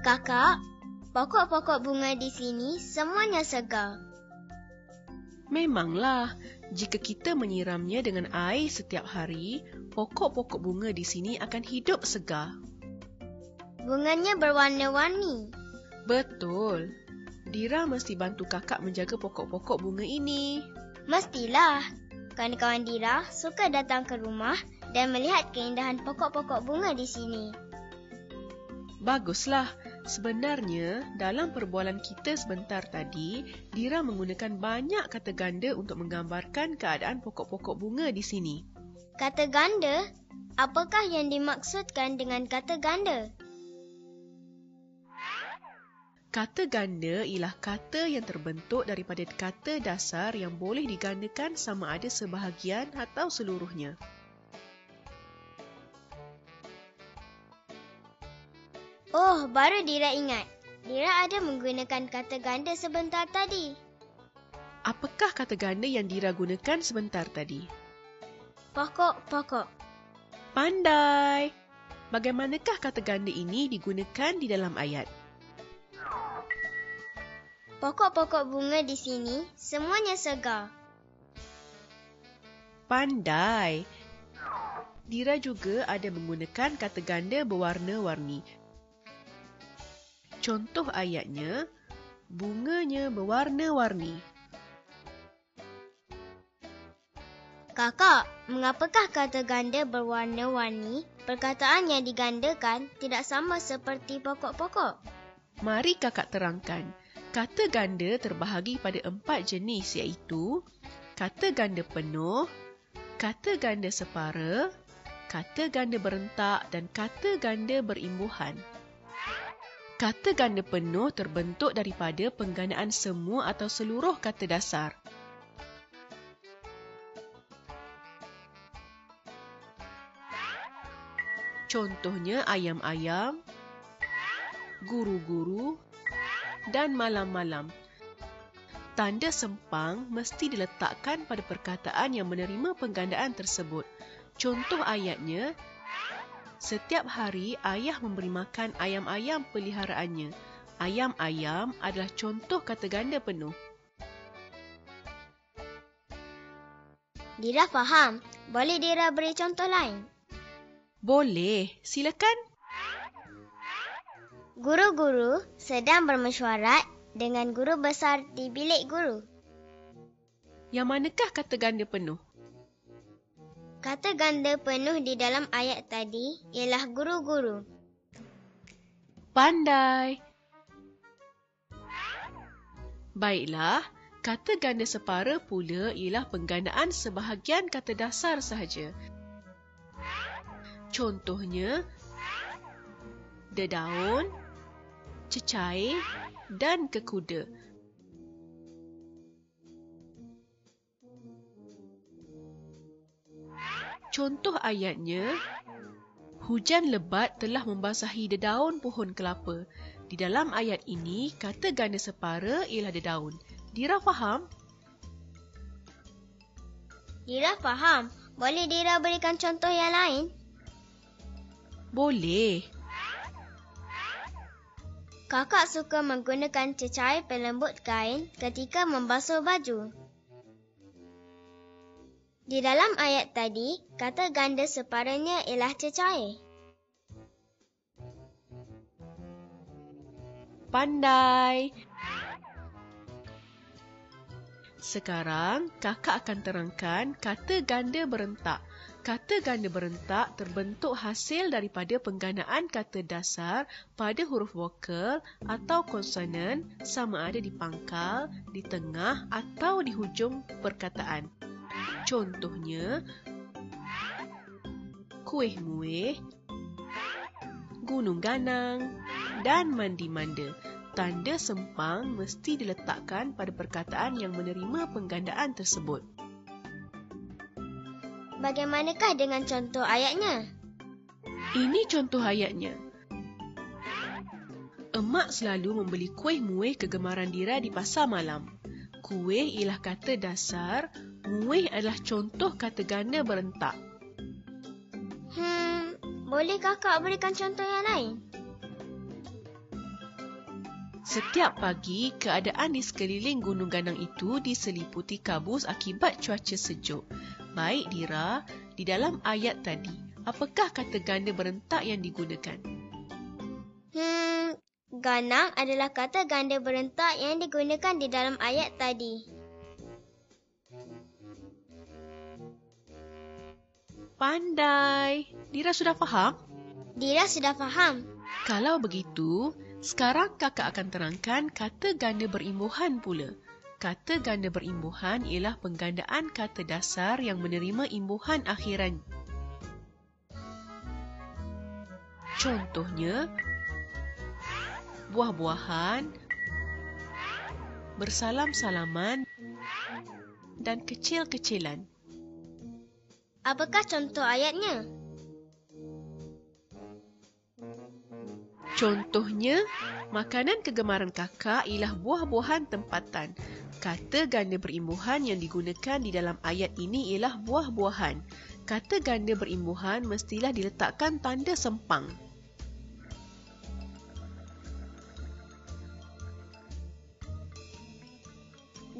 Kakak, pokok-pokok bunga di sini semuanya segar. Memanglah, jika kita menyiramnya dengan air setiap hari, pokok-pokok bunga di sini akan hidup segar. Bunganya berwarna-warni. Betul. Dira mesti bantu kakak menjaga pokok-pokok bunga ini. Mestilah. Kawan-kawan Dira suka datang ke rumah dan melihat keindahan pokok-pokok bunga di sini. Baguslah. Sebenarnya, dalam perbualan kita sebentar tadi, Dira menggunakan banyak kata ganda untuk menggambarkan keadaan pokok-pokok bunga di sini. Kata ganda? Apakah yang dimaksudkan dengan kata ganda? Kata ganda ialah kata yang terbentuk daripada kata dasar yang boleh digandakan sama ada sebahagian atau seluruhnya. Oh, baru Dira ingat. Dira ada menggunakan kata ganda sebentar tadi. Apakah kata ganda yang Dira gunakan sebentar tadi? Pokok-pokok. Pandai! Bagaimanakah kata ganda ini digunakan di dalam ayat? Pokok-pokok bunga di sini semuanya segar. Pandai! Dira juga ada menggunakan kata ganda berwarna-warni Contoh ayatnya, bunganya berwarna-warni. Kakak, mengapakah kata ganda berwarna-warni perkataan yang digandakan tidak sama seperti pokok-pokok? Mari kakak terangkan. Kata ganda terbahagi pada empat jenis iaitu kata ganda penuh, kata ganda separa, kata ganda berentak dan kata ganda berimbuhan. Kata ganda penuh terbentuk daripada penggandaan semua atau seluruh kata dasar. Contohnya ayam-ayam, guru-guru dan malam-malam. Tanda sempang mesti diletakkan pada perkataan yang menerima penggandaan tersebut. Contoh ayatnya, Setiap hari ayah memberi makan ayam-ayam peliharaannya. Ayam-ayam adalah contoh kata ganda penuh. Dira faham. Boleh Dira beri contoh lain? Boleh. Silakan. Guru-guru sedang bermesyuarat dengan guru besar di bilik guru. Yang manakah kata ganda penuh? Kata ganda penuh di dalam ayat tadi ialah guru-guru. Pandai. Baiklah, kata ganda separa pula ialah penggandaan sebahagian kata dasar sahaja. Contohnya, dedaun, cecair dan kekuda. Contoh ayatnya, hujan lebat telah membasahi dedaun pohon kelapa. Di dalam ayat ini, kata ganda separa ialah dedaun. Dira faham? Dira faham. Boleh Dira berikan contoh yang lain? Boleh. Kakak suka menggunakan cecair pelembut kain ketika membasuh baju. Di dalam ayat tadi, kata ganda separanya ialah cecair. Pandai. Sekarang, kakak akan terangkan kata ganda berentak. Kata ganda berentak terbentuk hasil daripada penggandaan kata dasar pada huruf vokal atau konsonan sama ada di pangkal, di tengah atau di hujung perkataan. Contohnya, kuih muih, gunung ganang dan mandi manda. Tanda sempang mesti diletakkan pada perkataan yang menerima penggandaan tersebut. bagaimanakah dengan contoh ayatnya? Ini contoh ayatnya. Emak selalu membeli kuih muih kegemaran Dira di pasar malam. Kuih ialah kata dasar, muih adalah contoh kata ganda berentak. Hmm, boleh kakak berikan contoh yang lain? Setiap pagi, keadaan di sekeliling Gunung Ganang itu diseliputi kabus akibat cuaca sejuk. Baik Dira, di dalam ayat tadi, apakah kata ganda berentak yang digunakan? Hmm, ganang adalah kata ganda berentak yang digunakan di dalam ayat tadi. Pandai. Dira sudah faham? Dira sudah faham. Kalau begitu, sekarang kakak akan terangkan kata ganda berimbuhan pula. Kata ganda berimbuhan ialah penggandaan kata dasar yang menerima imbuhan akhiran. Contohnya, buah-buahan, bersalam-salaman dan kecil-kecilan. Apakah contoh ayatnya? Contohnya, makanan kegemaran kakak ialah buah-buahan tempatan. Kata ganda berimbuhan yang digunakan di dalam ayat ini ialah buah-buahan. Kata ganda berimbuhan mestilah diletakkan tanda sempang.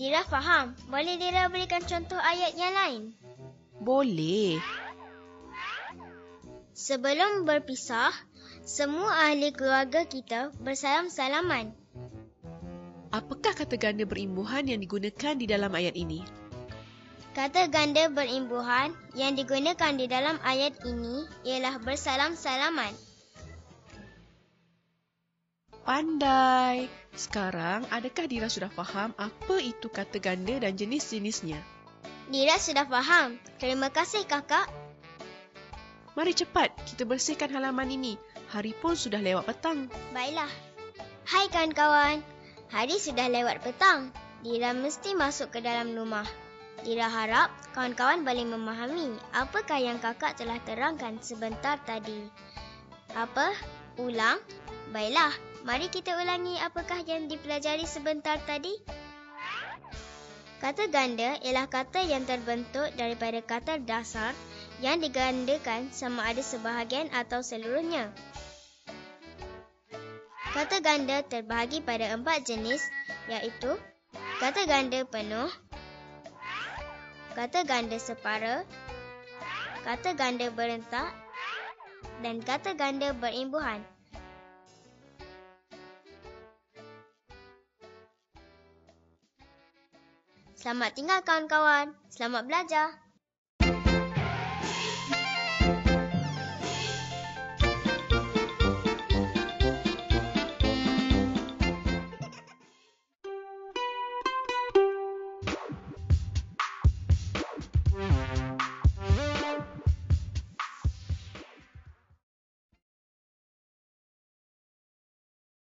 Dira faham. Boleh Dira berikan contoh ayat yang lain? Boleh. Sebelum berpisah, semua ahli keluarga kita bersalam-salaman. Apakah kata ganda berimbuhan yang digunakan di dalam ayat ini? Kata ganda berimbuhan yang digunakan di dalam ayat ini ialah bersalam-salaman. Pandai. Sekarang, adakah Dira sudah faham apa itu kata ganda dan jenis-jenisnya? Dira sudah faham. Terima kasih kakak. Mari cepat kita bersihkan halaman ini. Hari pun sudah lewat petang. Baiklah. Hai kawan-kawan. Hari sudah lewat petang. Dira mesti masuk ke dalam rumah. Dira harap kawan-kawan boleh memahami apakah yang kakak telah terangkan sebentar tadi. Apa? Ulang? Baiklah, mari kita ulangi apakah yang dipelajari sebentar tadi. Kata ganda ialah kata yang terbentuk daripada kata dasar yang digandakan sama ada sebahagian atau seluruhnya. Kata ganda terbahagi pada empat jenis iaitu kata ganda penuh, kata ganda separa, kata ganda berentak dan kata ganda berimbuhan. Selamat tinggal kawan-kawan. Selamat belajar.